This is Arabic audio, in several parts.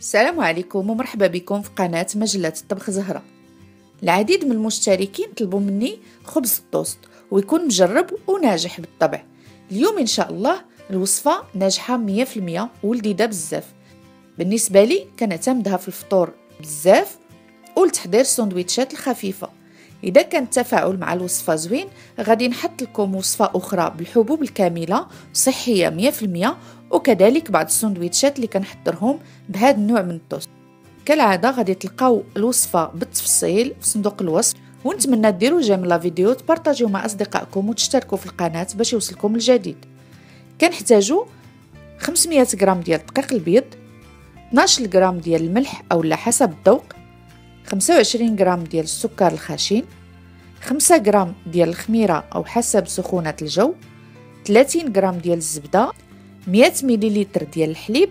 السلام عليكم ومرحبا بكم في قناة مجلة الطبخ زهرة. العديد من المشتركين طلبوا مني خبز الطوست ويكون مجرب وناجح بالطبع. اليوم إن شاء الله الوصفة ناجحة مية في المية ولذيذة بزاف. بالنسبة لي كنعتمدها في الفطور بزاف ولتحضير السندويتشات الخفيفة. إذا كان التفاعل مع الوصفة زوين غادي نحط لكم وصفة أخرى بالحبوب الكاملة صحية 100% وكذلك بعض السندويتشات اللي كنحضرهم بهذا النوع من التوست. كالعادة غادي تلقاو الوصفة بالتفصيل في صندوق الوصف ونتمنى ديروا جيم لا فيديو تبارطاجيو مع أصدقائكم وتشتركوا في القناة باش يوصلكم الجديد. كنحتاجو 500 غرام ديال الدقيق البيض 12 غرام ديال الملح اولا حسب الذوق 25 غرام ديال السكر الخشن 5 غرام ديال الخميرة أو حسب سخونة الجو 30 غرام ديال الزبدة 100 مليلتر ديال الحليب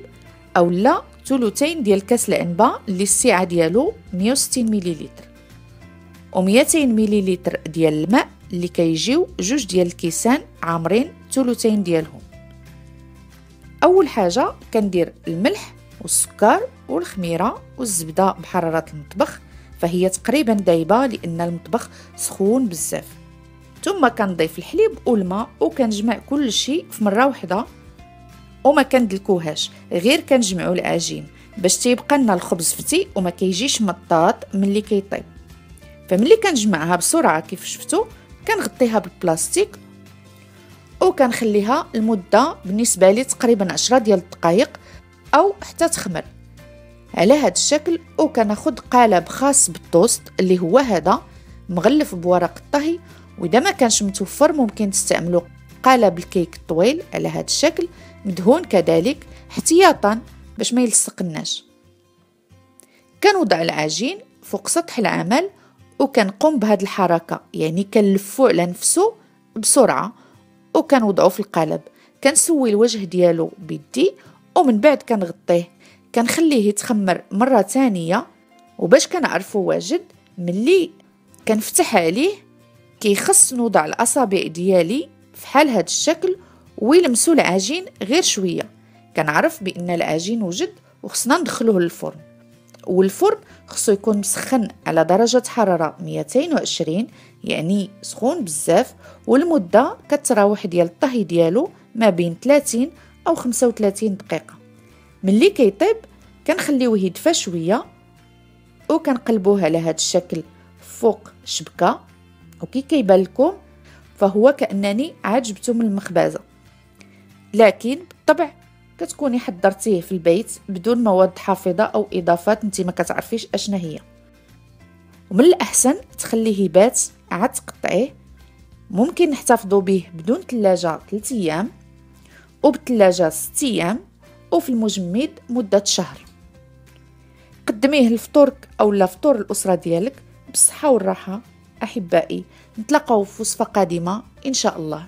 أو لا ثلثين ديال كاس العنبة اللي السعة ديالو 160 مليلتر. و 200 مليلتر ديال الماء اللي كيجيو جوج ديال الكيسان عامرين ثلثين ديالهم. أول حاجة كندير الملح والسكر والخميرة والزبدة بحرارة المطبخ فهي تقريبا دايبة لأن المطبخ سخون بزاف. ثم كنضيف الحليب والماء وكنجمع كل شيء في مرة واحدة وما كندلكوهاش غير كنجمعوا العجين باش تيبقى لنا الخبز فتي وما كيجيش مطاط ملي كيطيب. فملي كنجمعها بسرعة كيف شفتوا كنغطيها بالبلاستيك وكنخليها المده بالنسبة لي تقريبا 10 ديال الدقائق أو حتى تخمر. على هذا الشكل وكناخذ قالب خاص بالطوست اللي هو هذا مغلف بورق الطهي وإذا ما كانش متوفر ممكن تستعملوا قالب الكيك الطويل على هذا الشكل مدهون كذلك احتياطا باش ما يلصقناش. كنوضع العجين فوق سطح العمل وكنقوم بهذه الحركة يعني كنلفو على نفسه بسرعة وكنوضعو في القالب كنسوي الوجه ديالو بيدي ومن بعد كنغطيه كنخليه يتخمر مرة تانية وباش كنعرفو واجد ملي كنفتح عليه كيخص نوضع الأصابع ديالي في حال هاد الشكل ويلمسو العجين غير شوية. كنعرف بأن العجين وجد وخصنا ندخلوه للفرن. والفرن خصو يكون مسخن على درجة حرارة 220 يعني سخون بزاف والمدة كتراوح ديال الطهي ديالو ما بين 30 أو 35 دقيقة. ملي كيطيب كنخليوه يدفى شوية وكنقلبوه على هذا الشكل فوق شبكة وكي كيبان لكم فهو كأنني عاد جبته من المخبزة. لكن بالطبع كتكوني حضرتيه في البيت بدون مواد حافظة أو إضافات انت ما كتعرفيش أشنا هي. ومن الأحسن تخليه يبات عاد تقطعيه ممكن نحتفظوا به بدون ثلاجه 3 أيام وبالثلاجه 6 أيام وفي المجمد مدة شهر. قدميه لفطورك أو لفطور الأسرة ديالك بالصحة والراحة. أحبائي نتلاقاو في وصفة قادمة إن شاء الله.